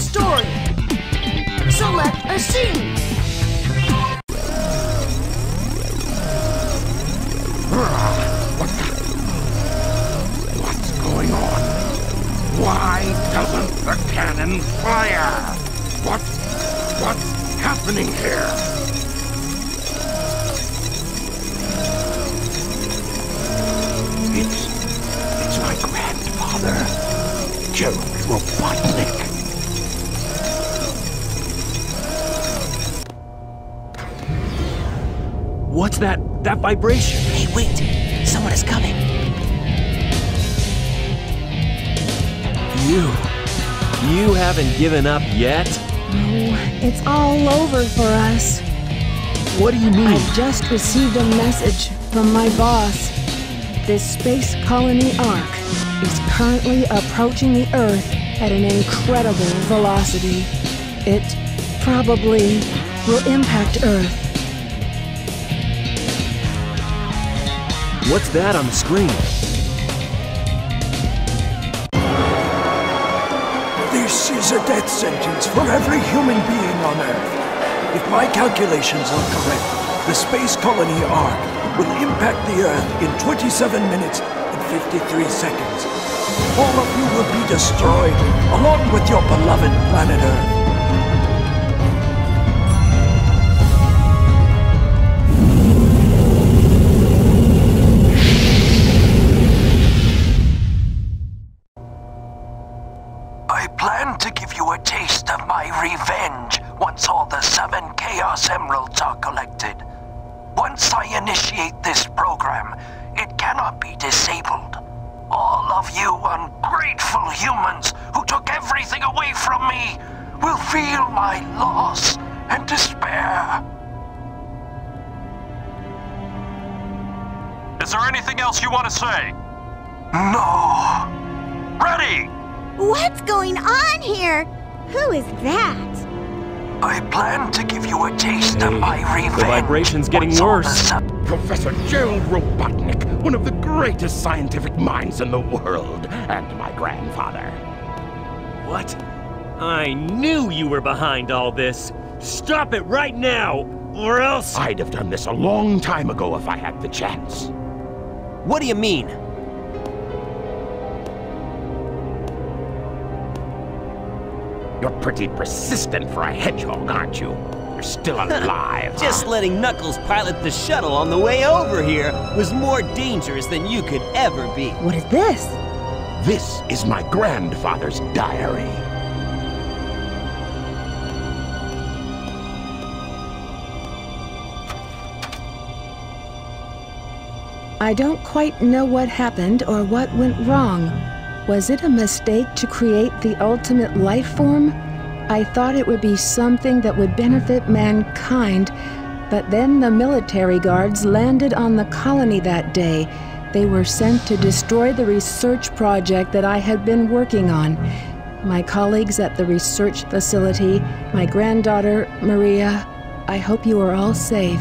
story. Select a scene. Vibration? Hey, wait! Someone is coming! You. You haven't given up yet? No, it's all over for us. What do you mean? I've just received a message from my boss. This space colony Ark is currently approaching the Earth at an incredible velocity. It probably will impact Earth. What's that on the screen? This is a death sentence for every human being on Earth. If my calculations are correct, the space colony Ark will impact the Earth in 27 minutes and 53 seconds. All of you will be destroyed, along with your beloved planet Earth. Of you ungrateful humans who took everything away from me will feel my loss and despair. Is there anything else you want to say? No. Ready! What's going on here? Who is that? I plan to give you a taste of my revenge. The vibration's getting once worse. Professor Gerald Robotnik, one of the greatest scientific minds in the world, and my grandfather. What? I knew you were behind all this. Stop it right now, or else. I'd have done this a long time ago if I had the chance. What do you mean? You're pretty persistent for a hedgehog, aren't you? You're still alive. Just huh? letting Knuckles pilot the shuttle on the way over here was more dangerous than you could ever be. What is this? This is my grandfather's diary. I don't quite know what happened or what went wrong. Was it a mistake to create the ultimate life form? I thought it would be something that would benefit mankind, but then the military guards landed on the colony that day. They were sent to destroy the research project that I had been working on. My colleagues at the research facility, my granddaughter, Maria, I hope you are all safe.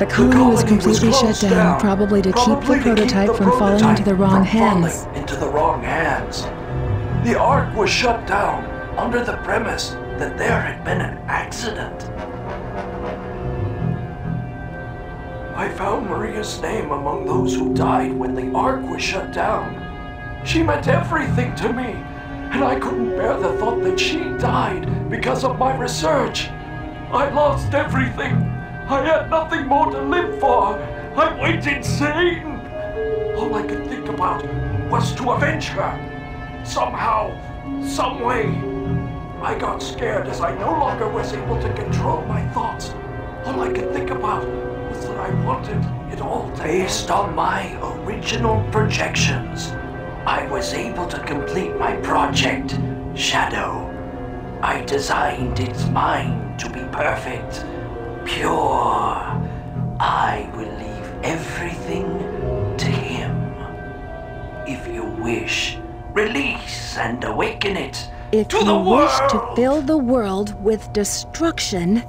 The colony, colony was was completely shut down, down, probably to Probably keep the to keep prototype the from falling prototype into the wrong from falling hands. Into the wrong hands. The Ark was shut down under the premise that there had been an accident. I found Maria's name among those who died when the Ark was shut down. She meant everything to me, and I couldn't bear the thought that she died because of my research. I lost everything. I had nothing more to live for. I went insane. All I could think about was to avenge her. Somehow, some way. I got scared as I no longer was able to control my thoughts. All I could think about was that I wanted it all Based on my original projections, I was able to complete my project, Shadow. I designed its mind to be perfect, pure. I will leave everything to him. If you wish, release and awaken it If to you wish to fill the world with destruction.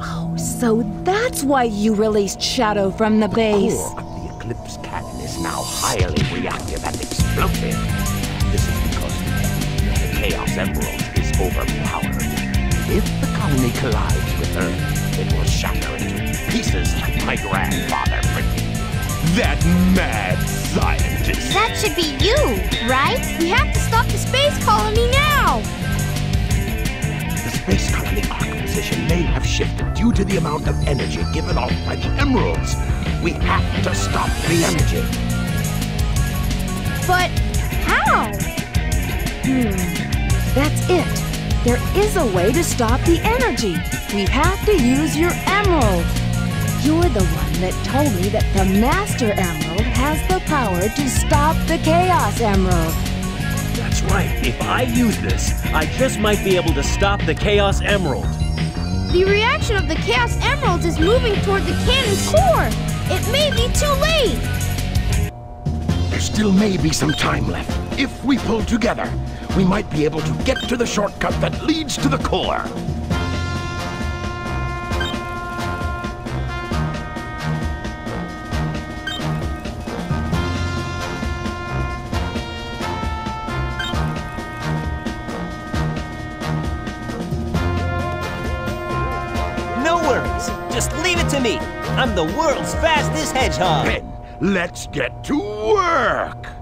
Oh, so that's why you released Shadow from the base. core of the Eclipse cannon is now highly reactive and explosive. This is because the Chaos Emerald is overpowered. If the colony collides with Earth, it will shatter into pieces like my grandfather. That mad scientist. That should be you, right? We have to stop the space colony now! The space colony Ark position may have shifted due to the amount of energy given off by the emeralds. We have to stop the energy. But how? Hmm. That's it. There is a way to stop the energy. We have to use your emerald. You're the one that told me that the Master Emerald has the power to stop the Chaos Emerald. That's right. If I use this, I just might be able to stop the Chaos Emerald. The reaction of the Chaos Emeralds is moving toward the cannon's core. It may be too late. There still may be some time left. If we pull together, we might be able to get to the shortcut that leads to the core. I'm the world's fastest hedgehog. Then, let's get to work!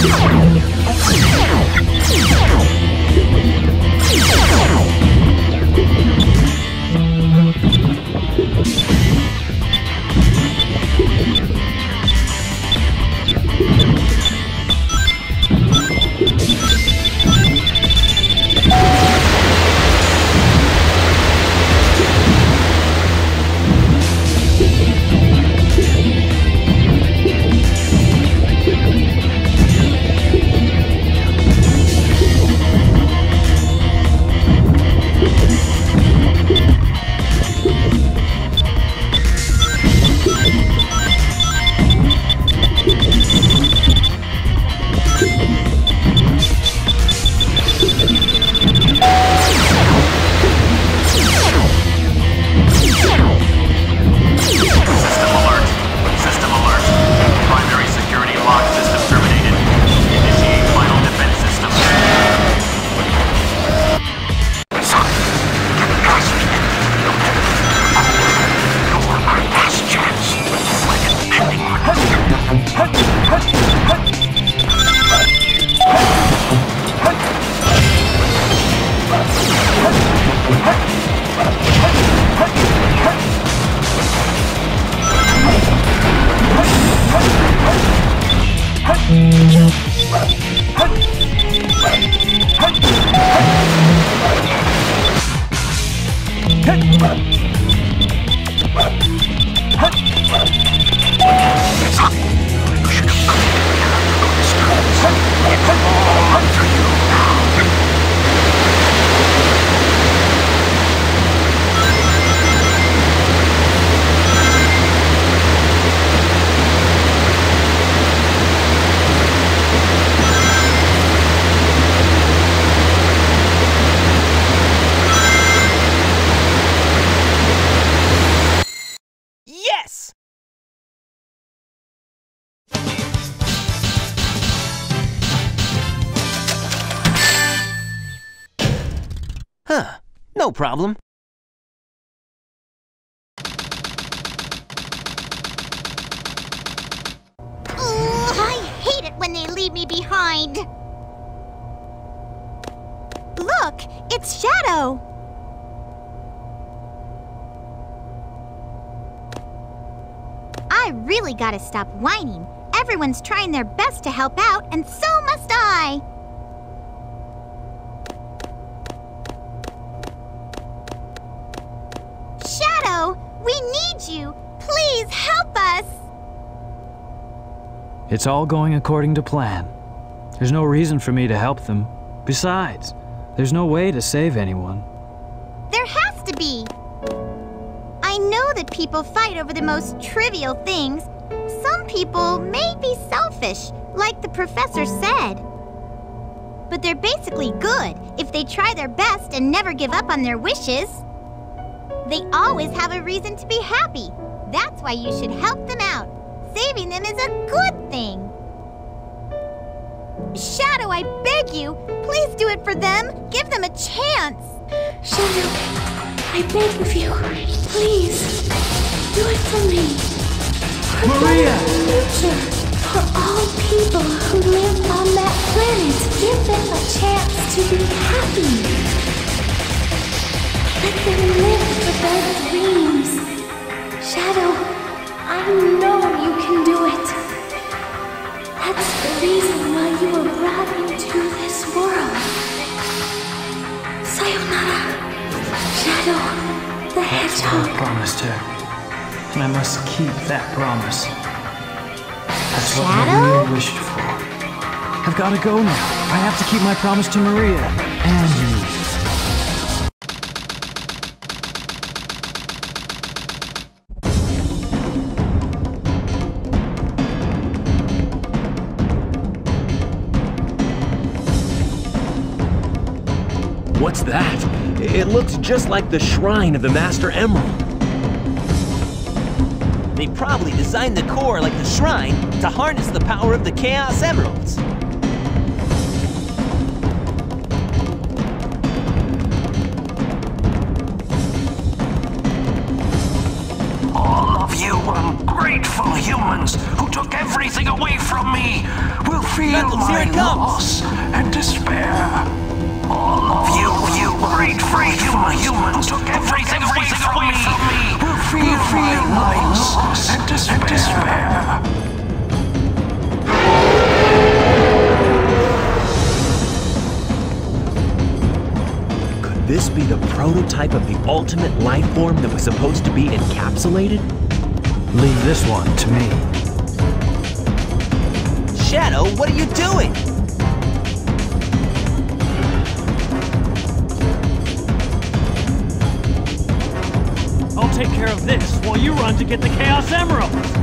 Música Problem. Ooh, I hate it when they leave me behind. Look, it's Shadow. I really gotta stop whining. Everyone's trying their best to help out, and so must I. Shadow, we need you. Please help us. It's all going according to plan. There's no reason for me to help them. Besides, there's no way to save anyone. There has to be. I know that people fight over the most trivial things. Some people may be selfish, like the professor said. But they're basically good if they try their best and never give up on their wishes. They always have a reason to be happy. That's why you should help them out. Saving them is a good thing. Shadow, I beg you, please do it for them. Give them a chance. Shadow, I beg of you, please, do it for me. For Maria! better future. For all people who live on that planet, give them a chance to be happy. I know you can do it. That's the reason why you were brought into this world. Sayonara, Shadow, the I Hedgehog. promised her. And I must keep that promise. That's what Shadow? Maria wished for. I've got to go now. I have to keep my promise to Maria and you. What's that? It looks just like the shrine of the Master Emerald. They probably designed the core like the shrine to harness the power of the Chaos Emeralds. All of you ungrateful humans who took everything away from me will feel Knuckles, my loss and despair. All of you, you ungrateful human humans who took everything, away from me will feel, my loss and despair. Could this be the prototype of the ultimate life form that was supposed to be encapsulated? Leave this one to me. Shadow, what are you doing? Take care of this while you run to get the Chaos Emerald!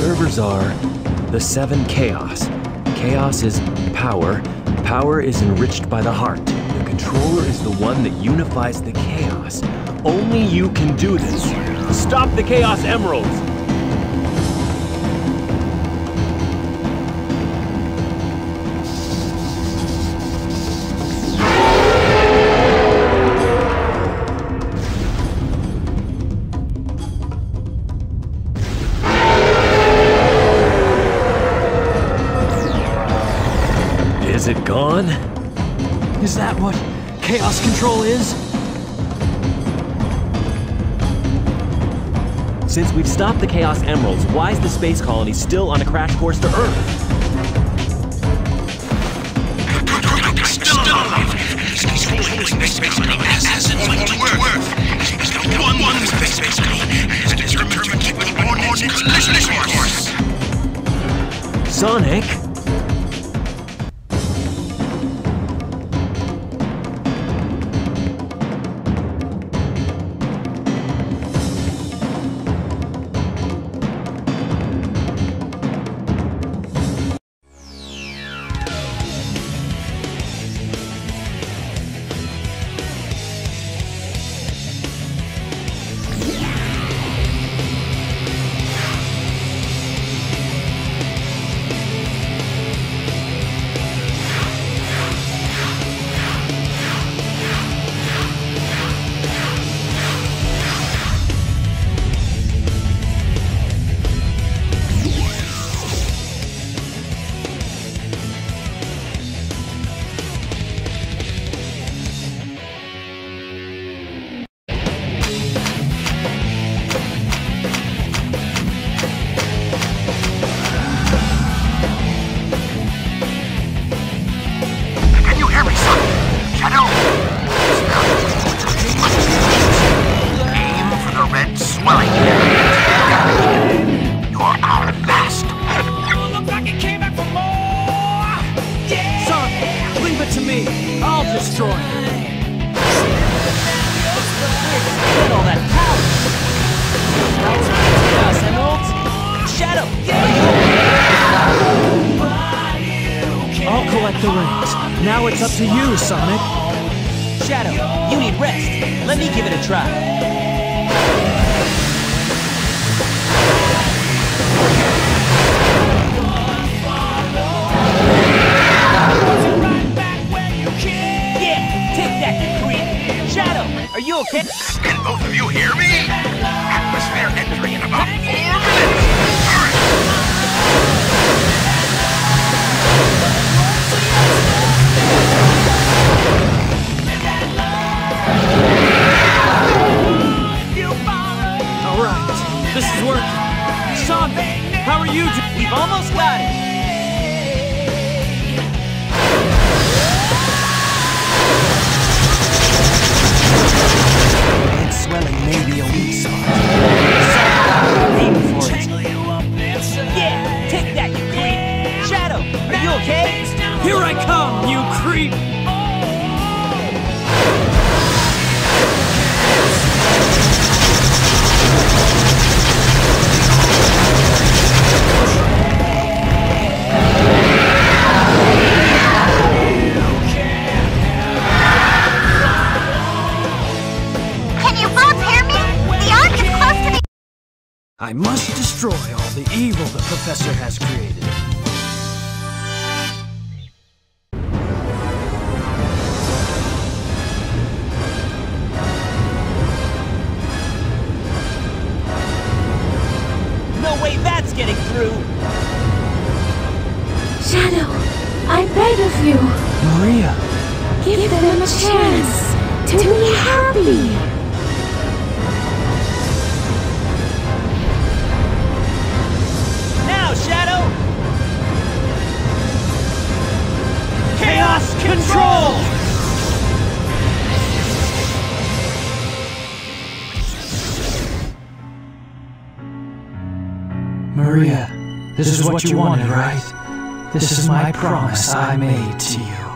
Servers are the seven chaos. Chaos is power. Power is enriched by the heart. The controller is the one that unifies the chaos. Only you can do this. Stop the chaos emeralds. Since we've stopped the Chaos Emeralds, why is the space colony still on a crash course to Earth? Still you okay? Can both of you hear me? Atmosphere entry in about four minutes. All right, this is working. Sonic, how are you? We've almost got it. Swelling may be a weak spot. Aim for it. Yeah, take that, you creep! Shadow, are you okay? Here I come, you creep! Can I must destroy all the evil the Professor has created. Is what you wanted, right? This is my promise I made to you.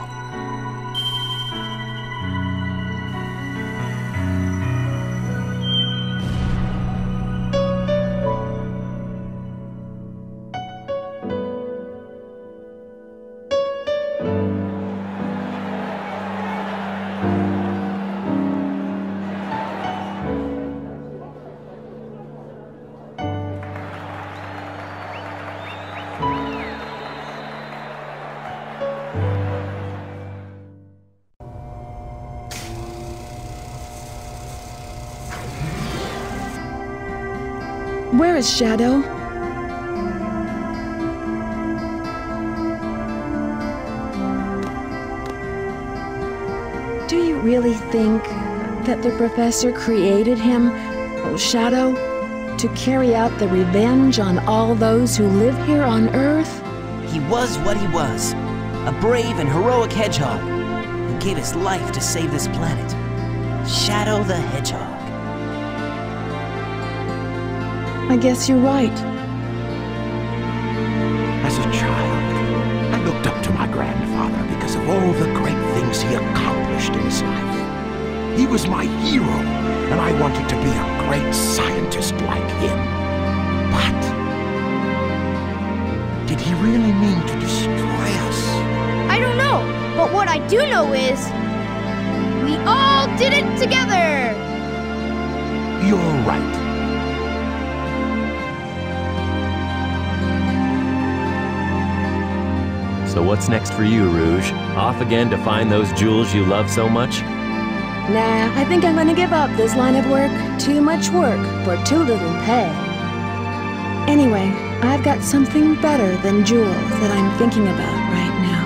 Is Shadow? Do you really think that the professor created him, oh, Shadow, to carry out the revenge on all those who live here on Earth? He was what he was a brave and heroic hedgehog who gave his life to save this planet. Shadow the Hedgehog. I guess you're right. As a child, I looked up to my grandfather because of all the great things he accomplished in his life. He was my hero, and I wanted to be a great scientist like him. But did he really mean to destroy us? I don't know, but what I do know is we all did it together. You're right. So what's next for you, Rouge? Off again to find those jewels you love so much? Nah, I think I'm gonna give up this line of work. Too much work for too little pay. Anyway, I've got something better than jewels that I'm thinking about right now.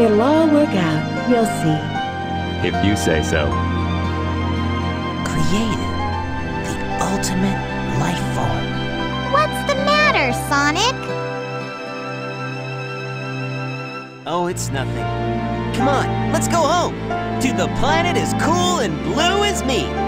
It'll all work out. You'll see. If you say so. Created the ultimate life form. What's the matter, Sonic? Oh, it's nothing. Come on, let's go home to the planet as cool and blue as me.